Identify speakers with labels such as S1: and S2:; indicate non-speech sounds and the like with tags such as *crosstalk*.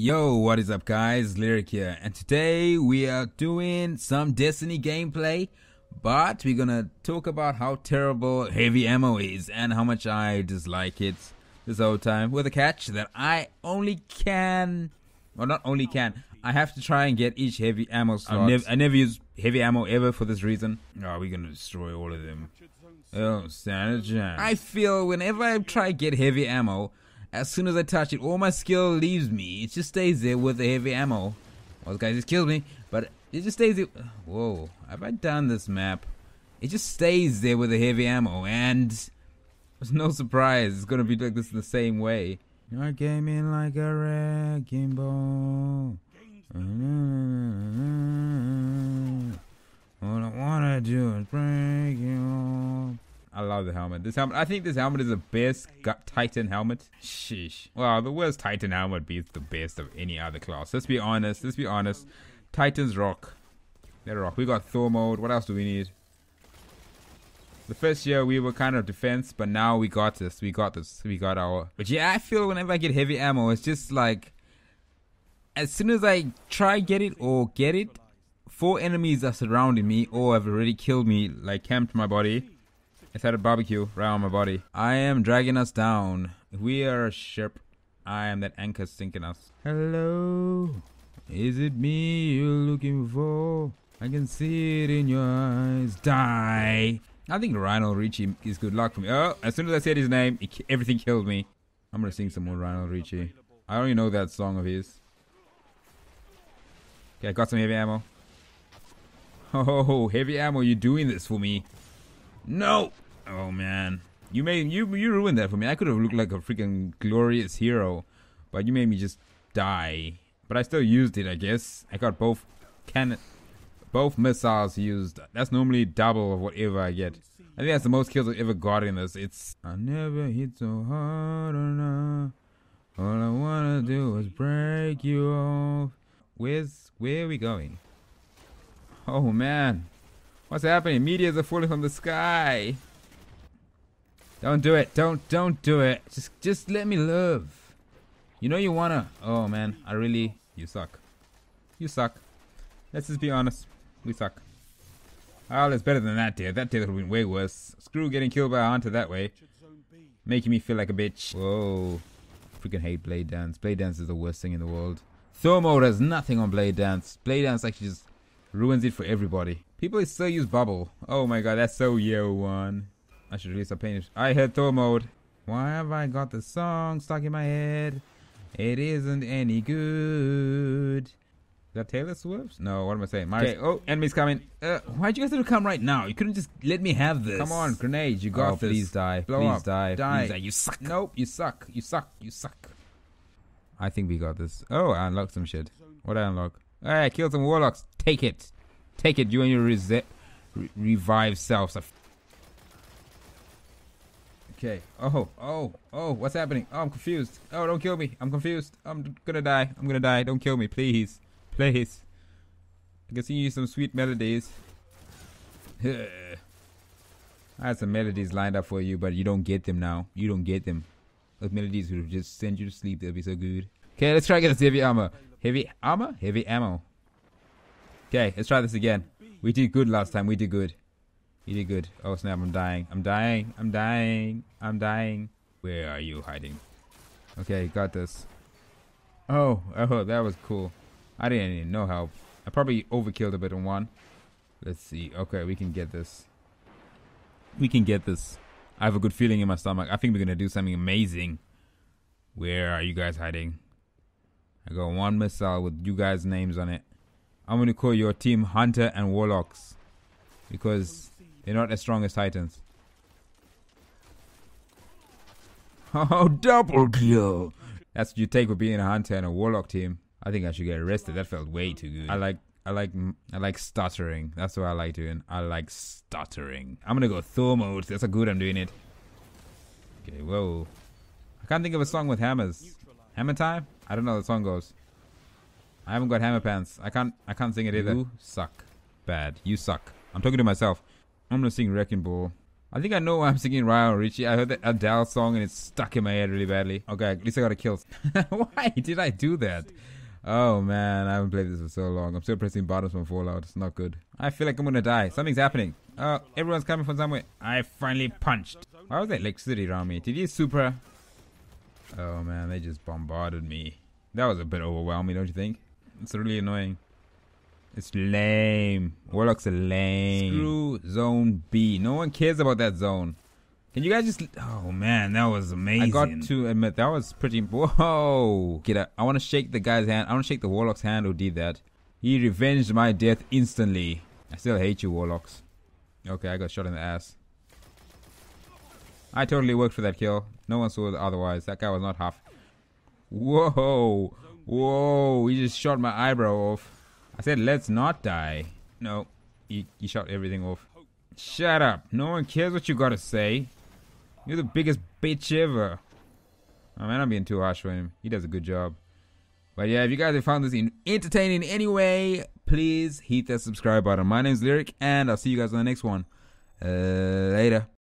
S1: Yo, what is up guys? Lyric here, and today we are doing some Destiny gameplay, but we're gonna talk about how terrible heavy ammo is and how much I dislike it this whole time, with a catch that I only can, well not only can, I have to try and get each heavy ammo slot. Nev I never use heavy ammo ever for this reason. Oh, we're gonna destroy all of them. Oh, Santa I feel whenever I try to get heavy ammo, as soon as I touch it, all my skill leaves me. It just stays there with the heavy ammo. Well, this guy just killed me, but it just stays there. Whoa, have I done this map? It just stays there with the heavy ammo, and *laughs* it's no surprise it's gonna be like this the same way. Came in like a wrecking ball. *laughs* All I wanna do is break you I love the helmet. This helmet, I think this helmet is the best Titan helmet. Sheesh. Well, the worst Titan helmet beats the best of any other class. Let's be honest. Let's be honest. Titans rock. They rock. We got Thor mode. What else do we need? The first year we were kind of defense, but now we got this. We got this. We got our. But yeah, I feel whenever I get heavy ammo, it's just like as soon as I try get it or get it, four enemies are surrounding me or have already killed me, like camped my body. Had a barbecue right on my body. I am dragging us down. We are a ship, I am that anchor sinking us. Hello, is it me you're looking for? I can see it in your eyes. Die. I think Lionel Richie is good luck for me. Oh, as soon as I said his name, it, everything killed me. I'm gonna sing some more Lionel Richie. I only know that song of his. Okay, I got some heavy ammo. *laughs* Oh, heavy ammo, you're doing this for me. No! Oh man. You made you you ruined that for me. I could have looked like a freaking glorious hero, but you made me just die. But I still used it, I guess. I got both cannon both missiles used. That's normally double of whatever I get. I think that's the most kills I've ever got in this. It's I never hit so hard enough. All I wanna do is break you off. Where's where are we going? Oh man. What's happening? Meteors are falling from the sky. Don't do it. Don't don't do it. Just just let me live. You know you wanna. Oh man, I really. You suck. You suck. Let's just be honest. We suck. Oh, it's better than that deer. That deer would have been way worse. Screw getting killed by a hunter that way. Making me feel like a bitch. Whoa. Freaking hate Blade Dance. Blade Dance is the worst thing in the world. Thor mode has nothing on Blade Dance. Blade Dance actually just ruins it for everybody. People still use bubble. Oh my god, that's so year one. I should release a paint. I heard Thor mode. Why have I got the song stuck in my head? It isn't any good. Is that Taylor Swift? No, what am I saying? Okay, oh, enemy's coming. Uh, why'd you guys have to come right now? You couldn't just let me have this. Come on, grenade, you got oh, this. please die. Blow please up. die. Die. Please die. You suck. Nope, you suck. You suck. You suck. I think we got this. Oh, I unlocked some shit. What did I unlock? Hey, I killed some warlocks. Take it. Take it, you and your re revive selves. Okay. Oh, oh, oh, what's happening? Oh, I'm confused. Oh, don't kill me. I'm confused. I'm gonna die. I'm gonna die. Don't kill me, please. Please. I can sing you some sweet melodies. *sighs* I had some melodies lined up for you, but you don't get them now. You don't get them. Those melodies will just send you to sleep. They'll be so good. Okay, let's try this heavy armor. Heavy armor? Heavy ammo. Okay, let's try this again. We did good last time. We did good. We did good. Oh snap, I'm dying. I'm dying. I'm dying. I'm dying. Where are you hiding? Okay, got this. Oh, oh, that was cool. I didn't need no help. I probably overkilled a bit on one. Let's see. Okay, we can get this. We can get this. I have a good feeling in my stomach. I think we're gonna do something amazing. Where are you guys hiding? I got one missile with you guys' names on it. I'm going to call your team Hunter and Warlocks because they're not as strong as Titans. Oh, *laughs* double kill! That's what you take for being a Hunter and a Warlock team. I think I should get arrested. That felt way too good. I like I like I like stuttering. That's what I like doing. I like stuttering. I'm gonna go Thor mode. That's how good I'm doing it. Okay, whoa. I can't think of a song with hammers. Hammer time? I don't know how the song goes. I haven't got hammer pants. I can't I can't sing it either. You suck. Bad. You suck. I'm talking to myself. I'm gonna sing Wrecking Ball. I think I know why I'm singing Ryan Richie. I heard the Adele song and it's stuck in my head really badly. Okay, at least I got a kill. *laughs* why did I do that? Oh man, I haven't played this for so long. I'm still pressing buttons from Fallout. It's not good. I feel like I'm gonna die. Something's happening. Oh, everyone's coming from somewhere. I finally punched. Why was there electricity around me? Did he super? Oh man, they just bombarded me. That was a bit overwhelming, don't you think? It's really annoying. It's lame. Warlocks are lame. Screw zone B. No one cares about that zone. Can you guys just? Oh man, that was amazing. I got to admit that was pretty. Whoa! Get up! I want to shake the guy's hand. I want to shake the warlock's hand who did that. He revenged my death instantly. I still hate you, warlocks. Okay, I got shot in the ass. I totally worked for that kill. No one saw it otherwise. That guy was not half. Whoa! Whoa! He just shot my eyebrow off. I said, let's not die. No, you, he shot everything off. Shut up. No one cares what you gotta say. You're the biggest bitch ever. I mean, I'm being too harsh for him. He does a good job. But yeah, if you guys have found this entertaining in any way, please hit that subscribe button. My name's Lyric, and I'll see you guys on the next one. Uh, later.